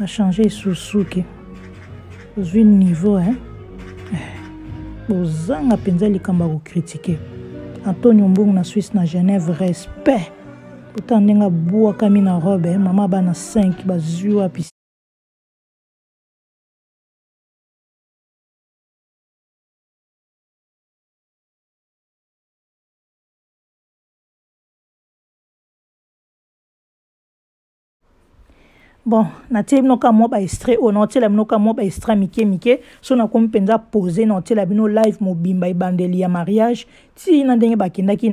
na change esusuki ozwi niveau hein? Eh, bozanga mpenza likambo ya kokritike antonio mbongo na swisse na genève respect ota ndenge abwakami na robe eh? mama bana 5 bazwi wapi bon natieli bino kaka mwa baestre oyo naotiela bino kaka mwa baestre mike mike so nakomi mpenza pose naotiela bino live mobimba ebandeli ya mariage tii na ndenge bakendaki